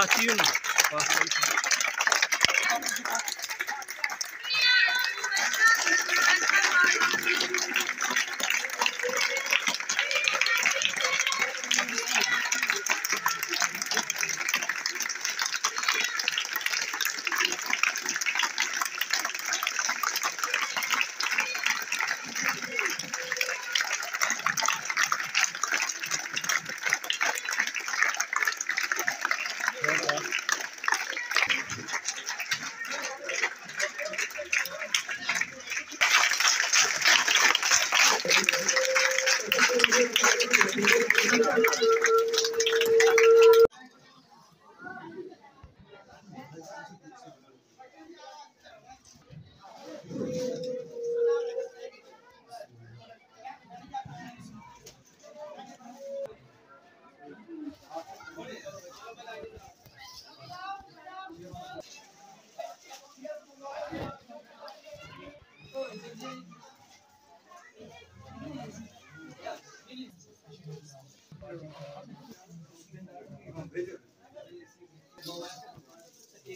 Fatih'in. Thank मत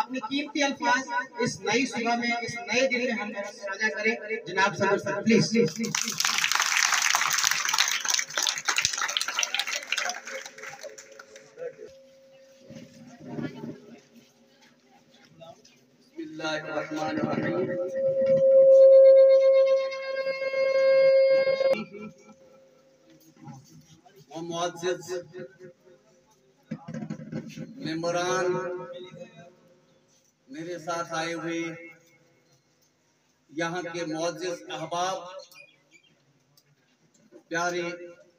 अपनी कीमती अल्फाज इस नई सुबह में, इस नए दिन में हम साझा करें। जनाब सर प्लीज़ बिस्मिल्लाहिर्रहमानिर्रहीम। और मुअज़्ज़िज़ मेंबरान मेरे साथ आए हुए यहाँ के मुअज़्ज़िज़ अहबाब, प्यारे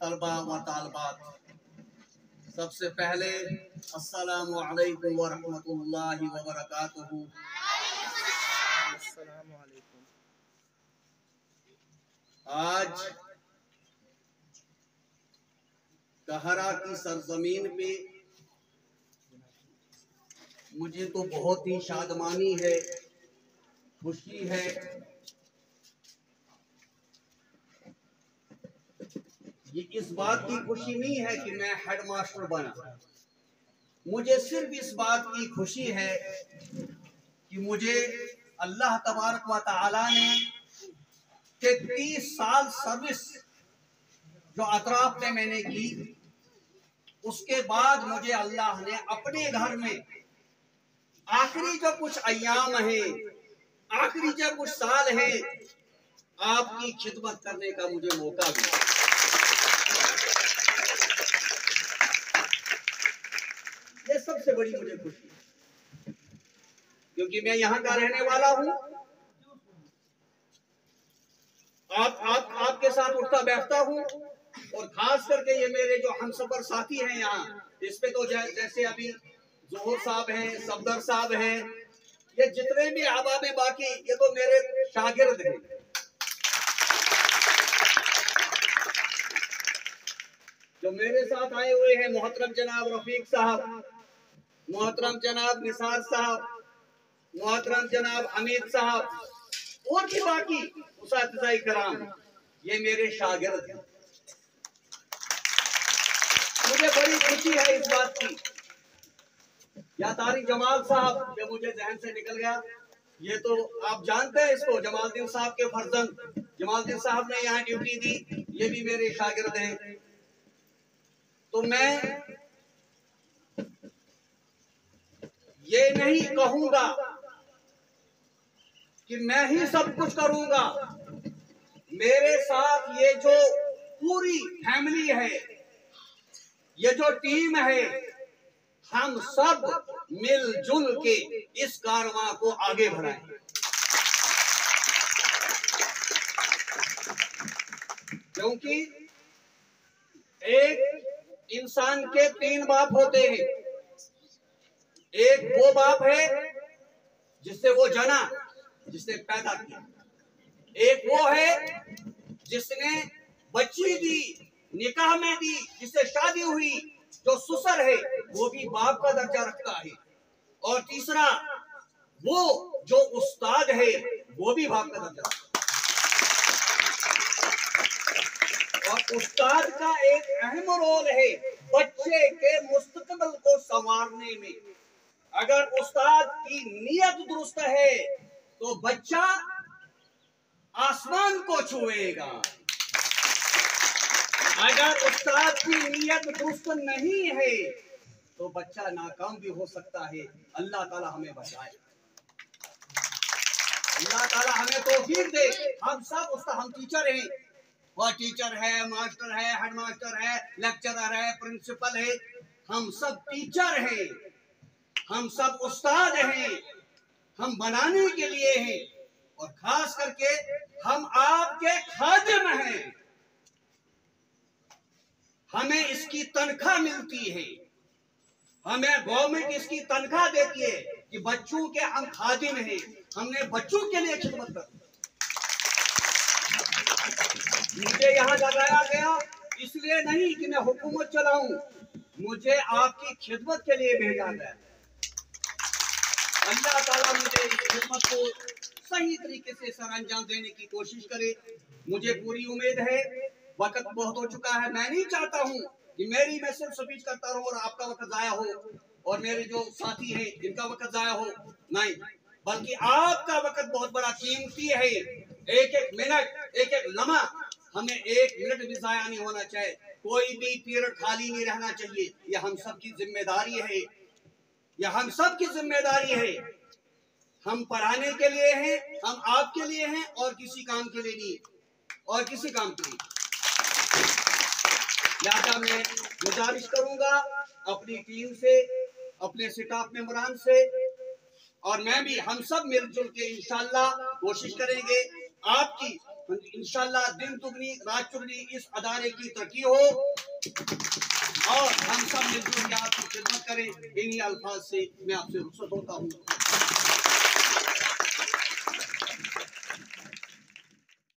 तलबा व तालबात। सबसे पहले, अस्सलामु अलैकुम व रहमतुल्लाहि व बरकातुहू। आज कहरा की सरजमीन पे मुझे तो बहुत ही शादमानी है, खुशी है। ये इस बात की खुशी नहीं है कि मैं हेडमास्टर बना। मुझे सिर्फ़ इस बात की खुशी है कि मुझे अल्लाह तबारक व ताला ने कि तीस साल सर्विस जो अतराफ में मैंने की, उसके बाद मुझे अल्लाह ने अपने घर में आखिरी जो कुछ अयाम है आखिरी जो कुछ साल है आपकी खिदमत करने का मुझे मौका दिया ये सबसे बड़ी मुझे खुशी क्योंकि मैं यहाँ का रहने वाला हूँ। आप आप आपके साथ उठता बैठता हूँ और खास करके ये मेरे जो हम सफ़र साथी हैं यहाँ इस पे तो जै, जैसे अभी जोहर साहब हैं सफदर साहब हैं। ये जितने भी आबाब हैं बाकी, ये तो मेरे शागिर्द हैं। जो मेरे साथ आए हुए हैं मोहतरम जनाब रफीक साहब, मोहतरम जनाब निसार साहब, मोहतरम जनाब हमीद साहब, और भी बाकी उसातिज़ाए कराम, ये मेरे शागिर्द हैं। मुझे बड़ी खुशी है इस बात की या तारिक जमाल साहब ये मुझे जहन से निकल गया। ये तो आप जानते हैं इसको, जमालदीन साहब के फर्जन जमालदीन साहब ने यहाँ ड्यूटी दी, ये भी मेरे शागिर्द हैं। तो मैं ये नहीं कहूँगा कि मैं ही सब कुछ करूँगा। मेरे साथ ये जो पूरी फैमिली है, ये जो टीम है, हम सब मिलजुल के इस कारवा को आगे बढ़ाएँ। क्योंकि एक इंसान के तीन बाप होते हैं। एक वो बाप है जिससे वो जना, जिसने पैदा किया। एक वो है जिसने बच्ची दी, निकाह में दी, जिससे शादी हुई जो सुसर है, वो भी बाप का दर्जा रखता है। और तीसरा, वो जो उस्ताद है, वो भी बाप का दर्जा रखता है। और उस्ताद का एक अहम रोल है, बच्चे के मुस्तकबल को संवारने में। अगर उस्ताद की नीयत दुरुस्त है तो बच्चा आसमान को छुएगा। अगर उस्ताद की नीयत दुरुस्त नहीं है तो बच्चा नाकाम भी हो सकता है। अल्लाह ताला हमें बचाए। अल्लाह ताला हमें तौफीक दे। हम सब उसका, हम टीचर हैं। और टीचर है मास्टर है हेड मास्टर है लेक्चरर है प्रिंसिपल है। हम सब टीचर हैं। हम सब उस्ताद हैं। हम बनाने के लिए हैं। और खास करके हम आपके खादिम हैं हमें इसकी तनख्वाह मिलती है। हमें गवर्नमेंट इसकी तनख्वाह देती है कि बच्चों के हम खादिम हैं। हमने बच्चों के लिए खिदमत कर मुझे यहाँ लगाया गया, इसलिए नहीं कि मैं हुकूमत चलाऊं। मुझे आपकी खिदमत के लिए भेजा गया अल्लाह ताला मुझे इस खिदमत को सही तरीके से सर अंजाम देने की कोशिश करे। मुझे पूरी उम्मीद है, वक्त बहुत हो चुका है, मैं नहीं चाहता हूँ कि मेरी मैं सिर्फ़ स्पीच करता रहूँ और आपका वक्त जाया हो और मेरे जो साथी हैं इनका वक्त जाया हो, नहीं, बल्कि आपका वक्त बहुत बड़ा कीमती है। एक एक मिनट, एक एक लम्हा, हमें एक मिनट भी जाया नहीं होना चाहिए। कोई भी पीरियड खाली नहीं रहना चाहिए। यह हम सब की ज़िम्मेदारी है। यह हम सब की ज़िम्मेदारी है। हम पढ़ाने के लिए हैं, हम आपके लिए हैं और किसी काम के लिए नहीं, और किसी काम के लिए लिहाजा मैं गुजारिश करूँगा अपनी टीम से, अपने स्टाफ मेम्बरान से, और मैं भी हम सब मिलजुल के इंशाल्लाह कोशिश करेंगे आपकी, इंशाल्लाह दिन दुगनी, रात चुगनी इस अदारे की तरक्की हो, और हम सब मिलजुल के आपकी खिदमत करें। इन्हीं अल्फाज से मैं आपसे रुखसत होता हूँ।